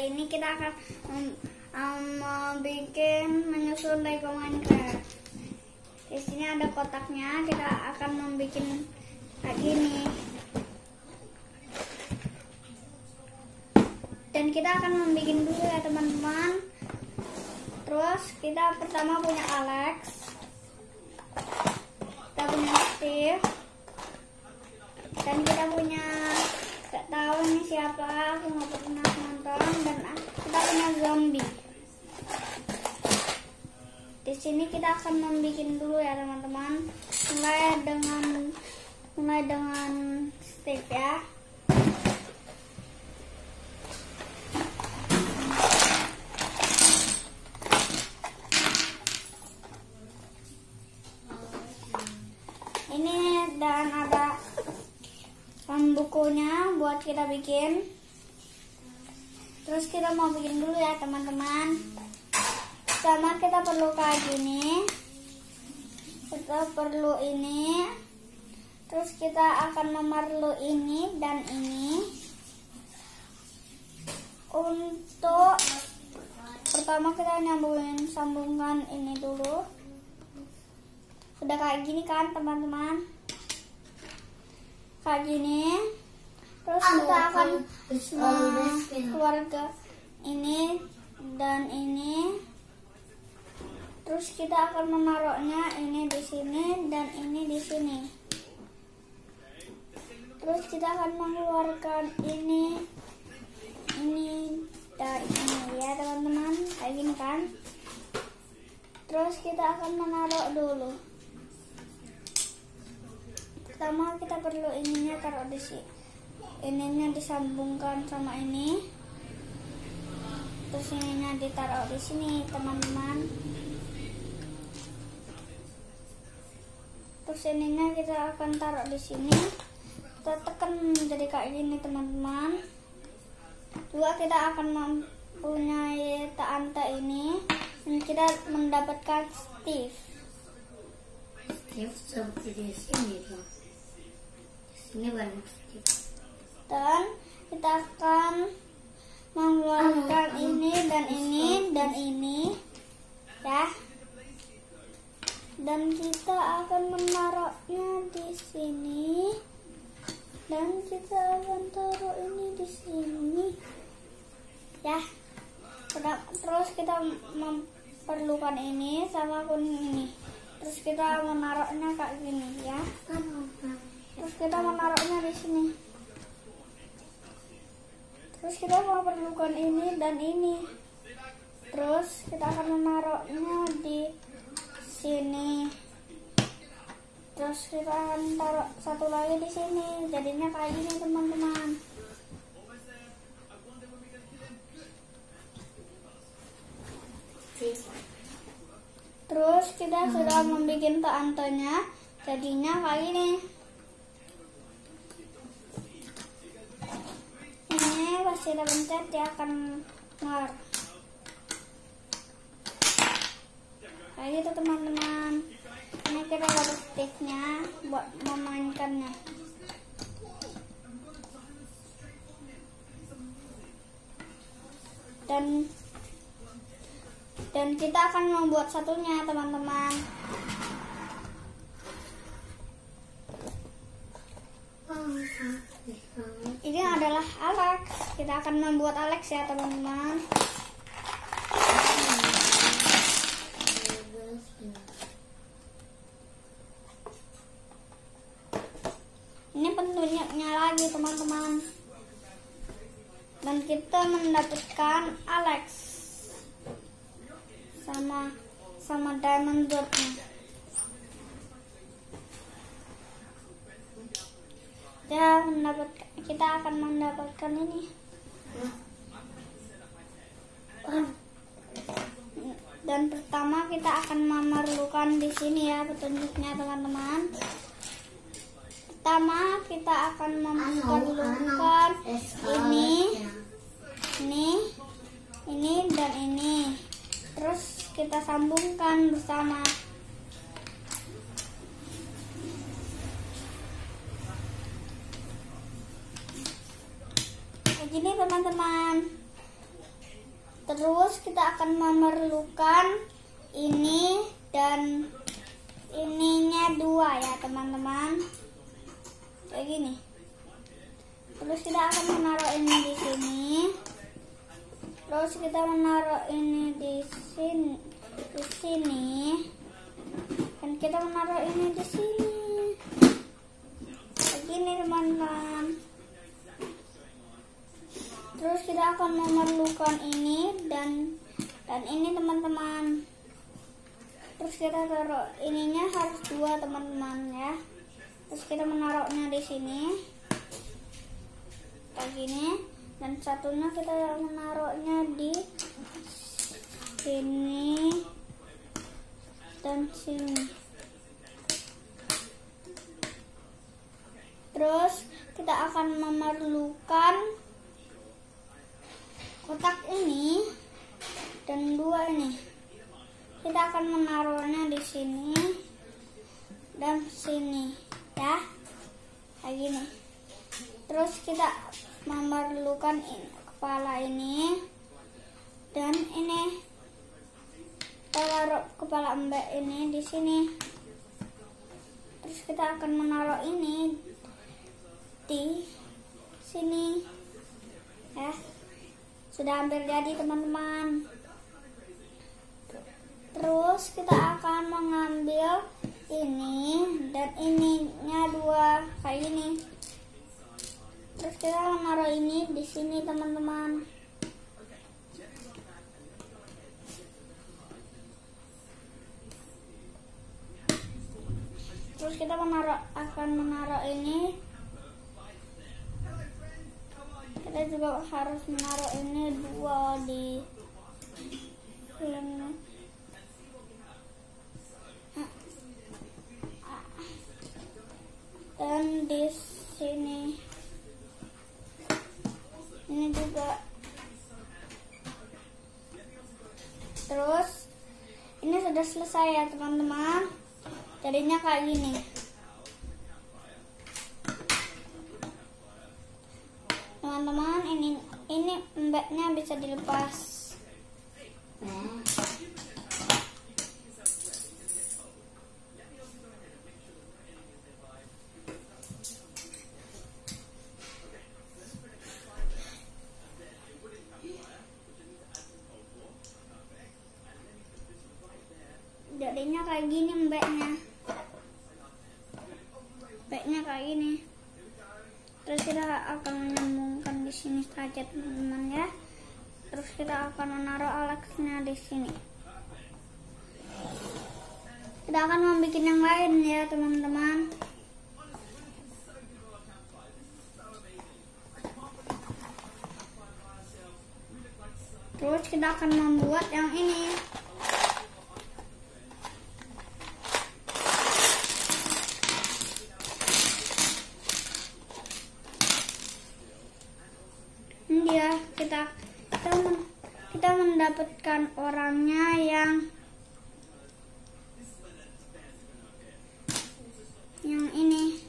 kali ini kita akan um, um, bikin menyusun Lego Minecraft. Di sini ada kotaknya, kita akan membuat kayak gini. Dan kita akan membuat dulu ya teman-teman. Terus kita pertama punya Alex. Kita punya Steve. Dan kita punya gak tahu nih siapa aku nggak pernah nonton dan kita punya zombie. Di sini kita akan membuat dulu ya teman-teman. Mulai dengan mulai dengan step ya ini dan ada bukunya buat kita bikin. Terus kita mau bikin dulu ya teman-teman. Sama kita perlu kayak gini. Kita perlu ini. Terus kita akan memerlu ini dan ini. Untuk pertama kita nyambungin sambungan ini dulu. Udah kayak gini kan teman-teman? Kayak gini terus kita akan keluarga ini dan ini. Terus kita akan menaruhnya ini di sini dan ini di sini. Terus kita akan mengeluarkan ini ini dan ini ya teman-teman. Kayak gini kan? Terus kita akan menaruh dulu. Pertama kita perlu ininya taruh di sini ininya disambungkan sama ini. Terus ininya ditaruh di sini teman-teman. Terus ininya kita akan taruh di sini. Kita tekan jadi kayak gini teman-teman. Juga kita akan mempunyai tante ini. Dan kita mendapatkan Steve. Steve seperti di sini dong ini banyak dan kita akan mengeluarkan ini dan ini dan ini ya. Dan kita akan menaruhnya di sini. Dan kita akan taruh ini di sini ya. Terus kita memerlukan ini sama kuning ini. Terus kita menaruhnya kayak gini ya. Terus kita menaruhnya di sini terus kita mau perlukan ini dan ini. Terus kita akan menaruhnya di sini. Terus kita akan taruh satu lagi di sini. Jadinya kayak gini teman-teman. Terus kita sudah membuat keantonya jadinya kayak gini ini pas kita pencet dia akan ngar kayak gitu teman-teman. Ini kita dapat sticknya buat memainkannya. Dan dan kita akan membuat satunya teman-teman ini adalah Alex. Kita akan membuat Alex ya teman-teman. Ini pentunjuknya lagi teman-teman. Dan kita mendapatkan Alex sama sama diamond dotnya ya mendapat kita akan mendapatkan ini. Dan pertama kita akan memerlukan di sini ya petunjuknya teman-teman. Pertama kita akan memerlukan ini ini ini dan ini. Terus kita sambungkan bersama gini teman-teman. Terus kita akan memerlukan ini dan ininya dua ya teman-teman. Kayak gini. Terus kita akan menaruh ini di sini. Terus kita menaruh ini di sini di sini. Dan kita menaruh ini di sini. Begini teman-teman terus kita akan memerlukan ini dan dan ini teman-teman. Terus kita taruh ininya harus dua teman-teman ya. Terus kita menaruhnya di sini. Kayak gini dan satunya kita menaruhnya di sini dan sini. Terus kita akan memerlukan kotak ini dan dua ini. Kita akan menaruhnya di sini dan sini ya. Kayak gini. Terus kita memerlukan ini, kepala ini dan ini. Kita taruh kepala mbak ini di sini. Terus kita akan menaruh ini di sini ya sudah hampir jadi teman-teman. Terus kita akan mengambil ini dan ininya dua kayak ini. Terus kita menaruh ini di sini teman-teman. Terus kita menaruh akan menaruh ini kita juga harus menaruh ini dua di sini dan di sini. Ini juga. Terus ini sudah selesai ya teman-teman. Jadinya kayak gini teman-teman ini mbaknya bisa dilepas Nah, jadinya kayak gini mbaknya mbaknya kayak gini terus kita akan menyambungkan di sini saja teman-teman ya terus kita akan menaruh alatnya di sini. Kita akan membuat yang lain ya teman-teman. Terus kita akan membuat yang ini dia kita kita men- kita mendapatkan orangnya yang yang ini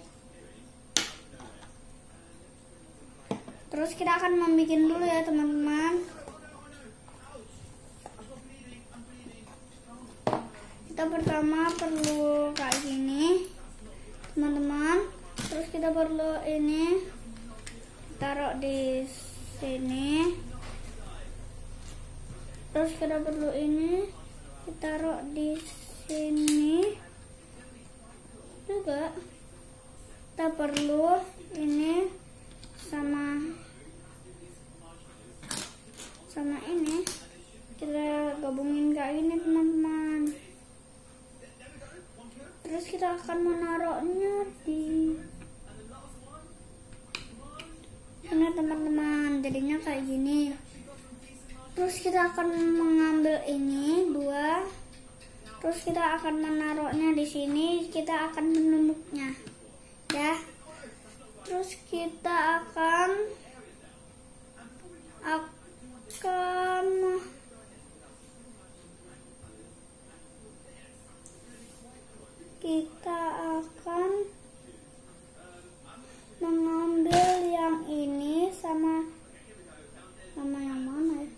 terus kita akan membuat dulu ya teman-teman. Kita pertama perlu kayak gini teman-teman. Terus kita perlu ini taruh di sini. Terus kita perlu ini ditaruh di sini. Juga kita perlu ini sama sama ini. Kita gabungin kayak gini teman-teman. Terus kita akan menaruhnya di ini teman-teman. Jadinya kayak gini. Terus kita akan mengambil ini dua. Terus kita akan menaruhnya di sini. Kita akan menumbuknya ya. Terus kita akan akan kita akan mengambil yang ini sama sama yang mana ya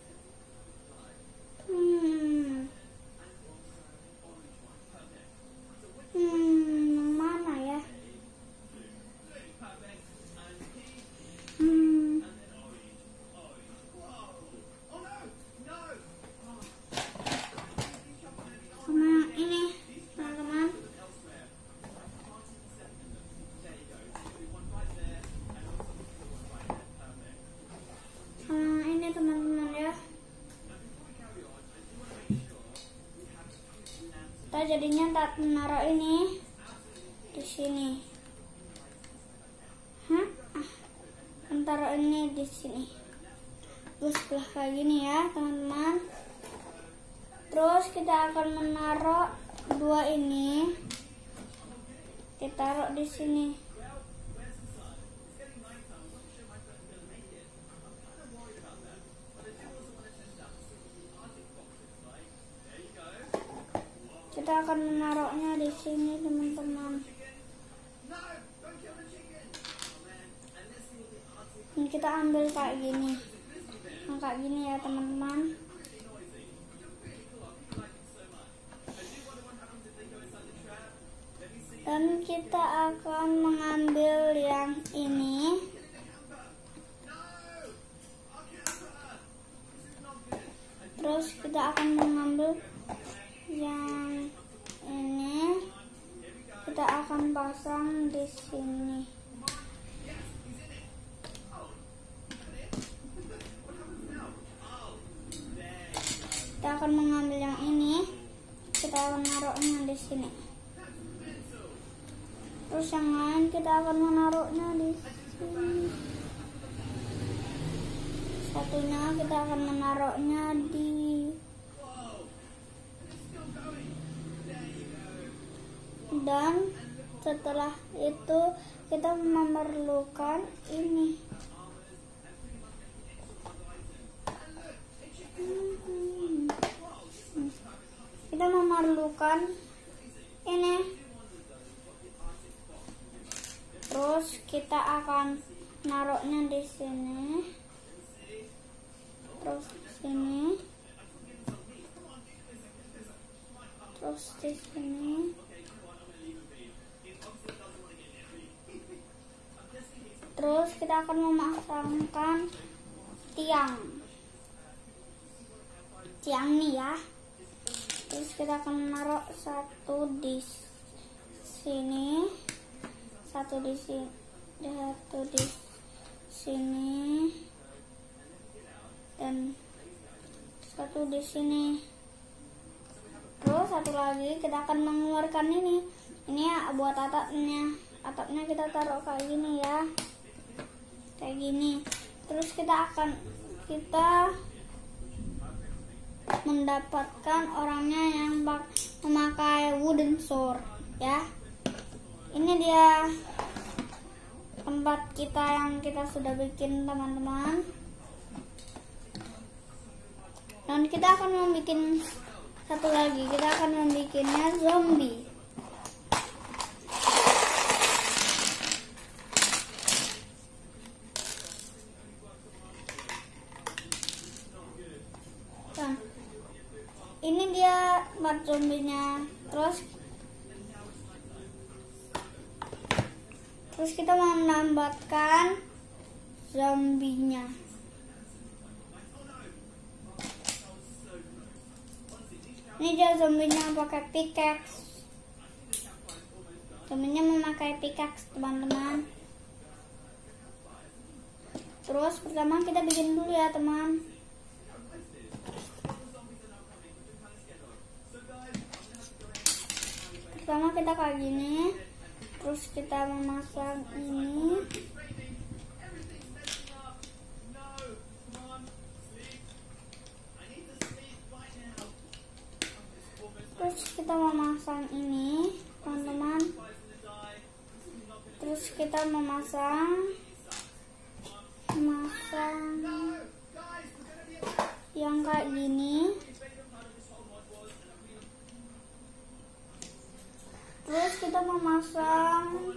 kita jadinya tak menaruh ini di sini. Hah? Ah, ini di sini. Terus sebelah kayak gini ya teman-teman. Terus kita akan menaruh dua ini. Kita taruh di sini kita menaruhnya di sini teman-teman. Ini kita ambil kayak gini. Nah, kayak gini ya teman-teman. Dan kita akan mengambil yang ini. Terus kita akan mengambil yang ini kita akan pasang di sini. Kita akan mengambil yang ini. Kita akan menaruhnya di sini. Terus yang lain kita akan menaruhnya di sini. Satunya kita akan menaruhnya di dan setelah itu kita memerlukan ini. Kita memerlukan ini. Terus kita akan naruhnya di sini. Terus di sini. Terus di sini terus kita akan memasangkan tiang. Tiang nih ya. Terus kita akan menaruh satu di sini. Satu di sini satu di sini. Dan satu di sini. Terus satu lagi kita akan mengeluarkan ini. Ini ya buat atapnya. Atapnya kita taruh kayak gini ya kayak gini. Terus kita akan kita mendapatkan orangnya yang memakai wooden sword ya. Ini dia tempat kita yang kita sudah bikin teman-teman. Dan kita akan membuat satu lagi. Kita akan membuatnya zombie nah, ini dia mat zombinya terus terus kita menambahkan zombinya ini dia zombinya pakai pickaxe. Zombinya memakai pickaxe teman-teman. Terus pertama kita bikin dulu ya teman. Pertama kita kayak gini terus kita memasang ini. Terus kita memasang ini teman-teman. Terus kita memasang memasang yang kayak gini terus kita memasang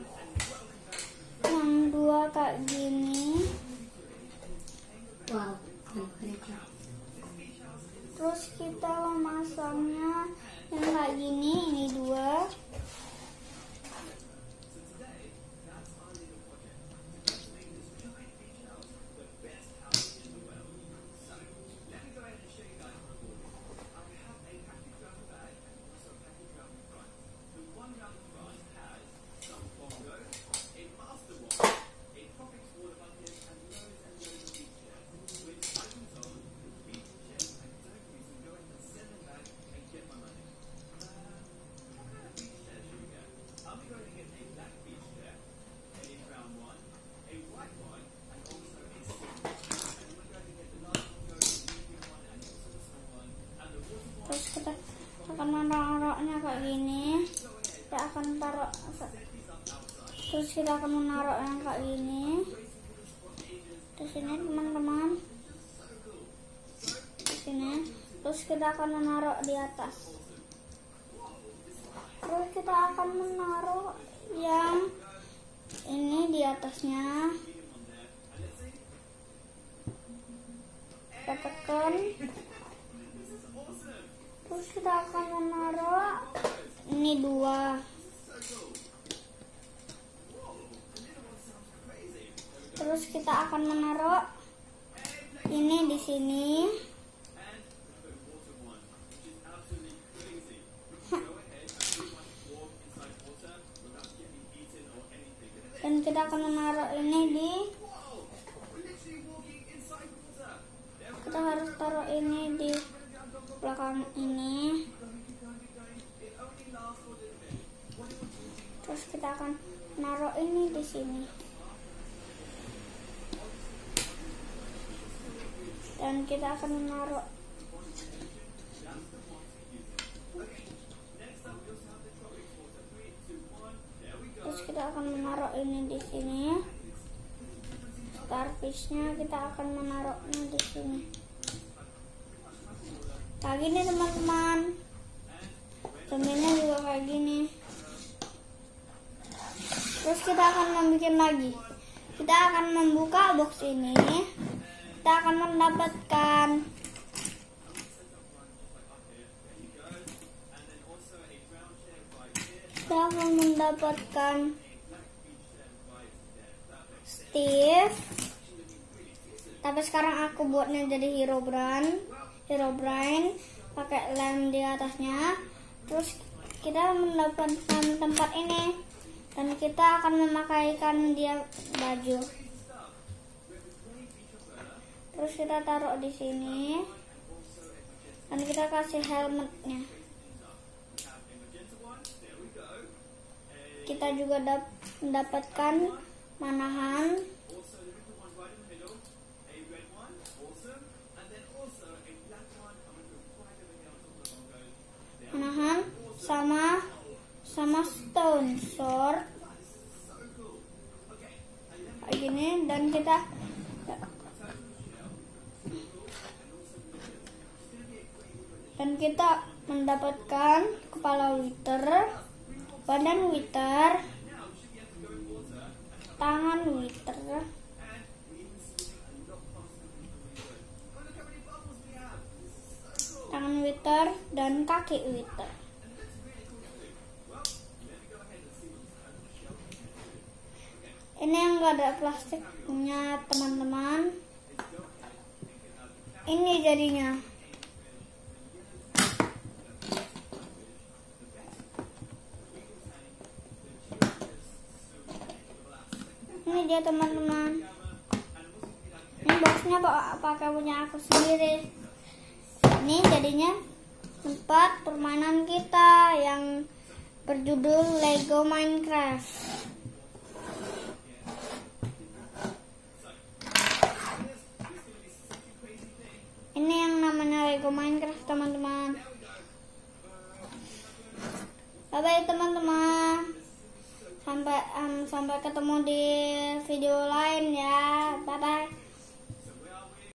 yang dua kayak gini Wow. terus kita memasangnya yang kayak gini ini dua kita akan menaruh yang kayak gini. Di sini teman-teman. Di sini. Terus kita akan menaruh di atas. Terus kita akan menaruh yang ini di atasnya. Kita tekan. Terus kita akan menaruh ini dua terus kita akan menaruh ini di sini. Dan kita akan menaruh ini di kita harus taruh ini di belakang ini. Terus kita akan naruh ini di sini dan kita akan menaruh terus kita akan menaruh ini di sini. Starfishnya kita akan menaruhnya di sini. Kayak gini teman-teman. Temennya juga kayak gini. Terus kita akan membuat lagi. Kita akan membuka box ini kita akan mendapatkan. Kita akan mendapatkan Steve. Tapi sekarang aku buatnya jadi hero brand hero brand pakai lem di atasnya. Terus kita mendapatkan tempat ini. Dan kita akan memakaikan dia baju terus kita taruh di sini. Dan kita kasih helmetnya. Kita juga dap mendapatkan manahan. Manahan sama sama stone sword kayak gini dan kita dan kita mendapatkan kepala wither badan wither tangan wither tangan wither dan kaki wither ini yang gak ada plastiknya teman-teman. Ini jadinya dia teman-teman. Ini boxnya pakai punya aku sendiri. Ini jadinya tempat permainan kita yang berjudul Lego Minecraft. Ini yang namanya Lego Minecraft teman-teman. Bye bye teman-teman sampai um, sampai ketemu di video lain ya. Bye bye